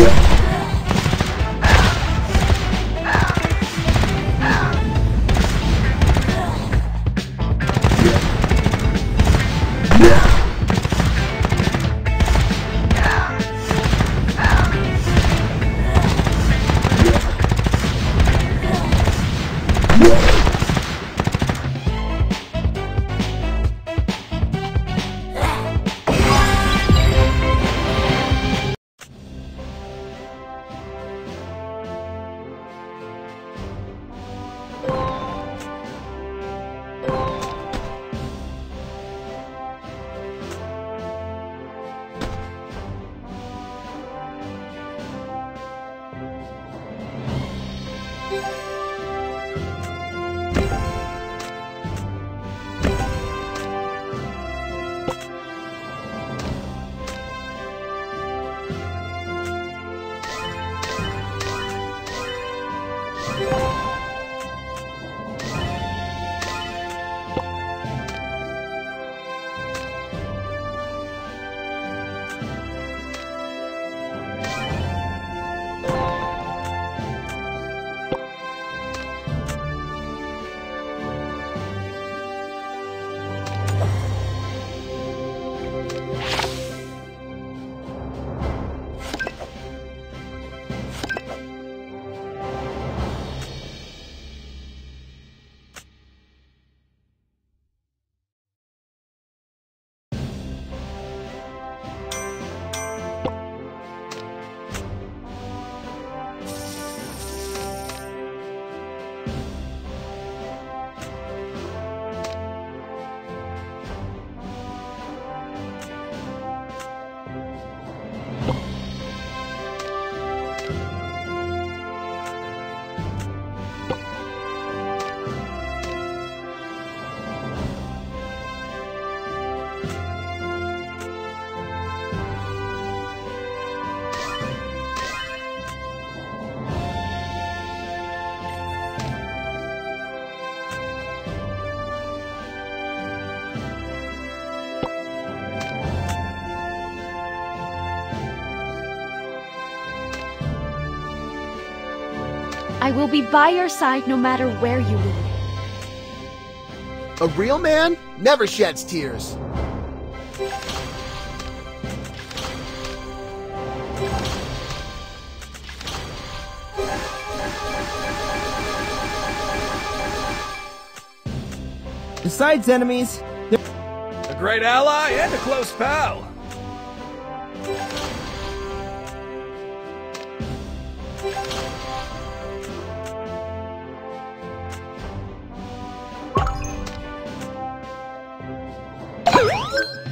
Yeah. I will be by your side no matter where you lead. A real man never sheds tears. Besides enemies, A great ally and a close pal. Woo!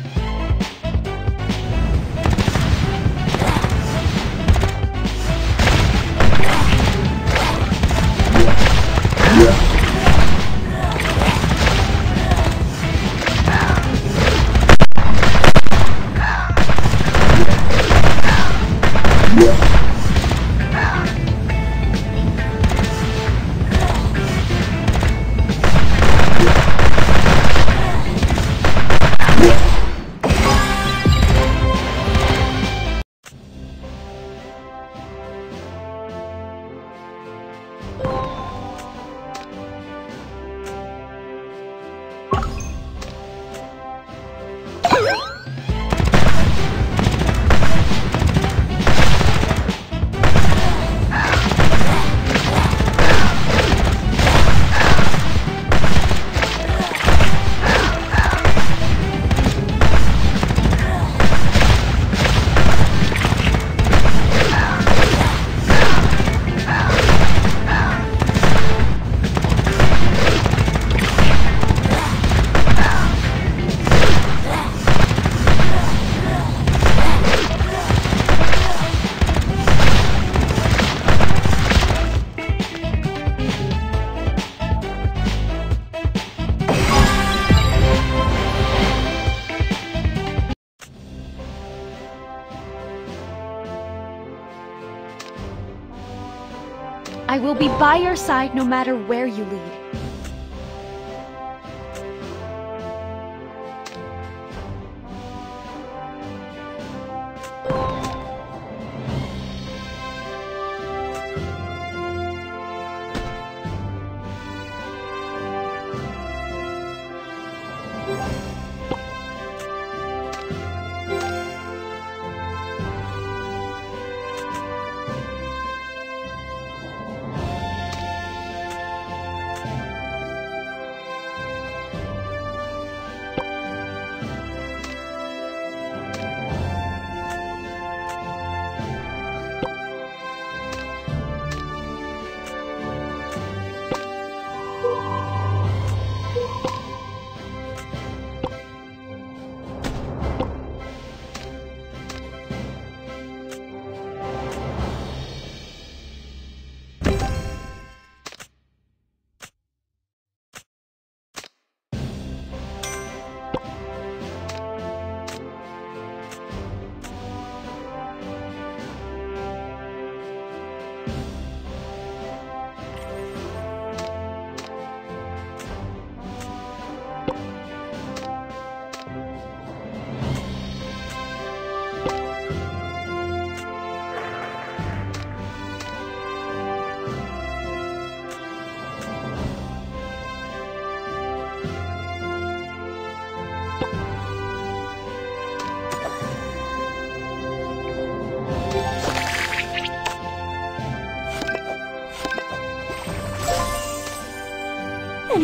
I will be by your side no matter where you lead.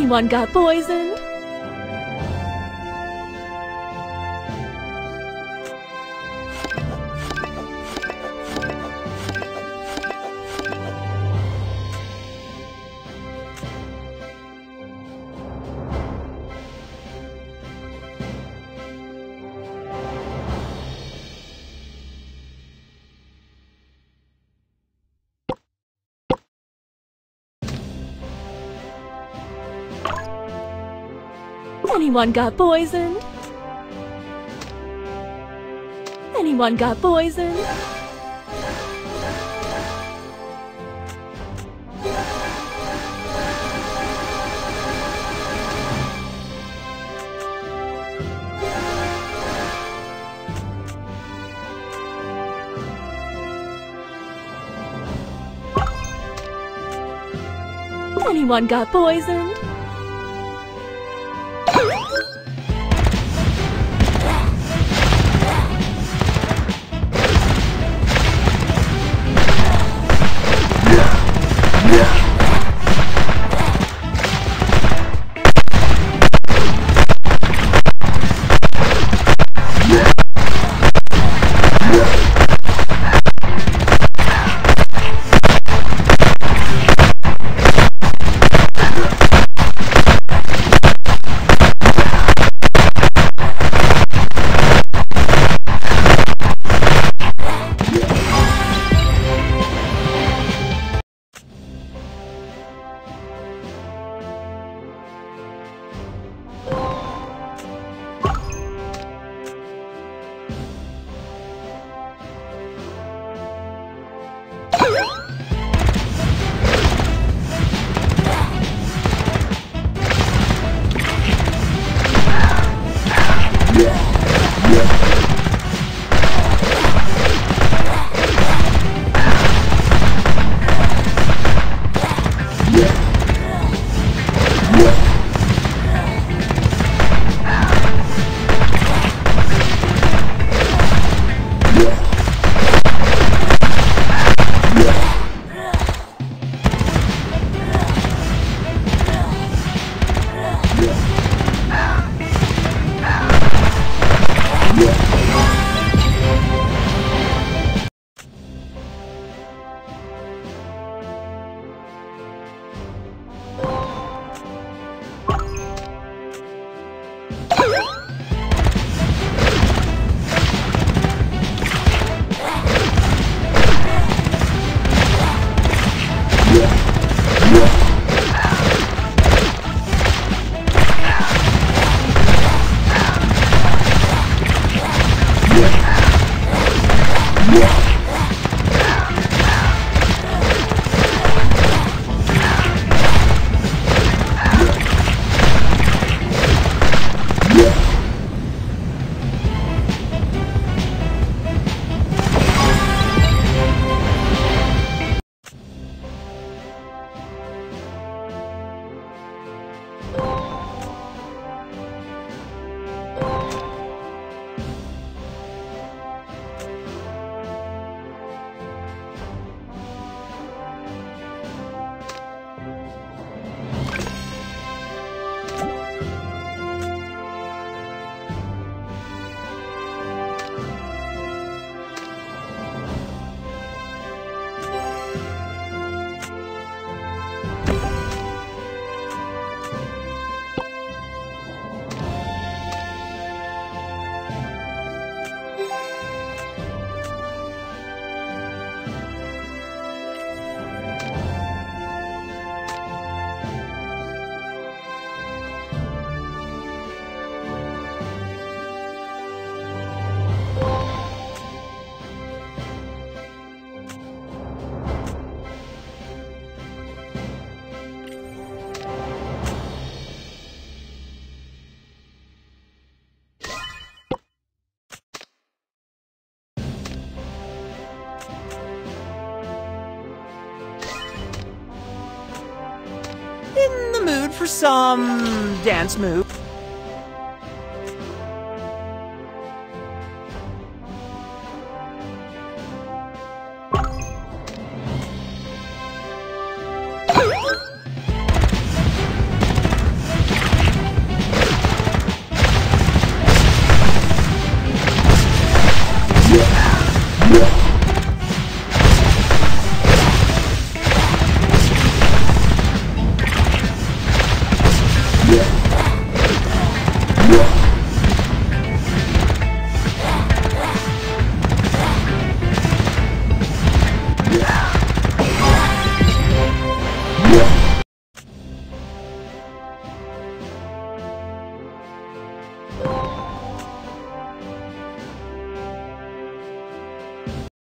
Anyone got poisoned? Anyone got poisoned? Anyone got poisoned? Anyone got poisoned? For some dance move.